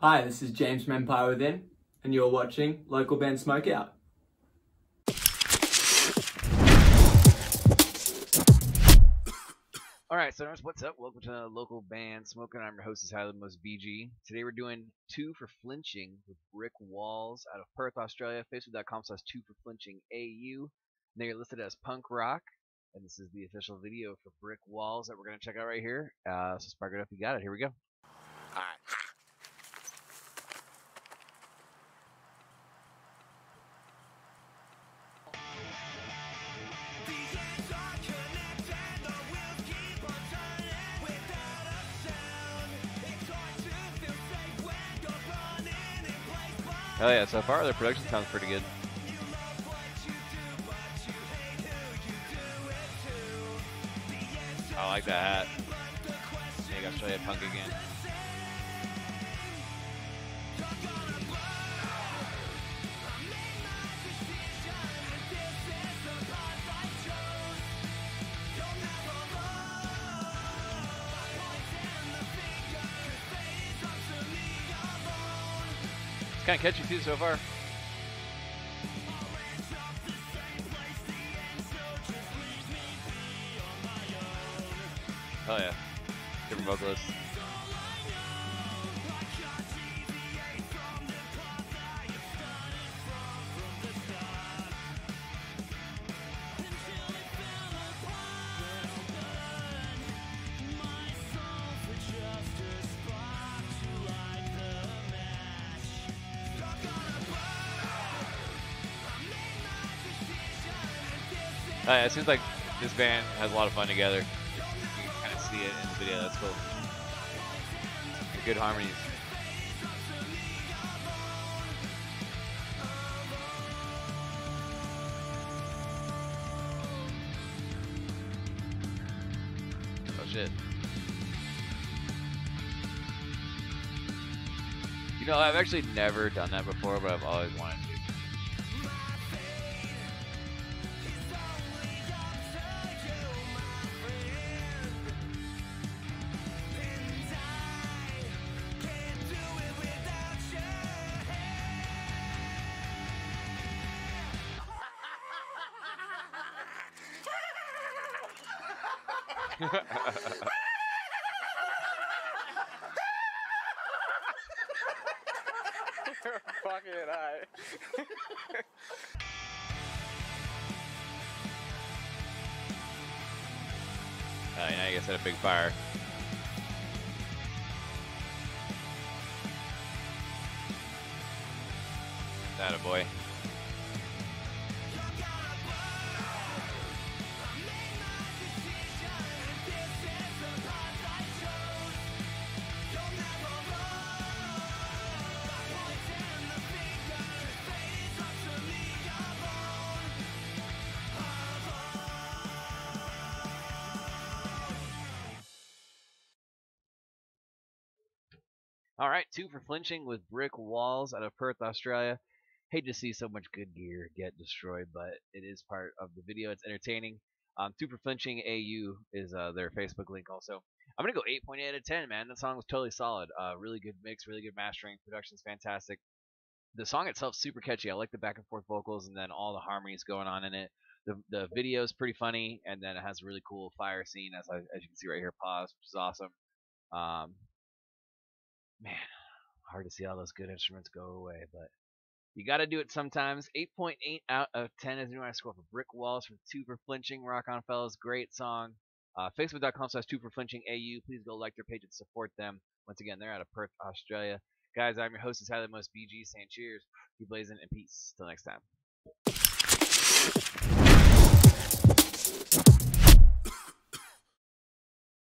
Hi, this is James from Empire Within, and you're watching Local Band Smokeout. Alright, so what's up? Welcome to local band Smokeout. I'm your host, is Highland Most BG. Today we're doing two for flinching with brick walls out of Perth, Australia. Facebook.com slash two for flinching AU. And They're listed as punk rock. And this is the official video for brick walls that we're gonna check out right here. Uh, so spark it up, you got it. Here we go. Hell yeah, so far their production sounds pretty good. I like that hat. Make Australia punk again. Kind of catchy too so far. Hell yeah. Different vocalist. Uh, it seems like this band has a lot of fun together. You can kind of see it in the video. That's cool. Good harmonies. Oh shit. You know, I've actually never done that before, but I've always wanted to. Fucking high. Uh, now you guys had a big fire. That a boy. All right, two for flinching with brick walls out of Perth, Australia. Hate to see so much good gear get destroyed, but it is part of the video. It's entertaining. Um, two for flinching AU is uh, their Facebook link also. I'm gonna go 8.8 out of 10, man. That song was totally solid. Uh, really good mix, really good mastering, production's fantastic. The song itself super catchy. I like the back and forth vocals and then all the harmonies going on in it. The the video is pretty funny, and then it has a really cool fire scene as I, as you can see right here, pause, which is awesome. Um, man, hard to see all those good instruments go away, but you got to do it sometimes. 8.8 out of 10 is my score for Brick Walls from Two for Flinching. Rock on, fellas. Great song. Uh, Facebook.com slash Two for Flinching AU. Please go like their page and support them. Once again, they're out of Perth, Australia. Guys, I'm your host, is Highly Most BG, saying cheers, keep blazing, and peace. Till next time.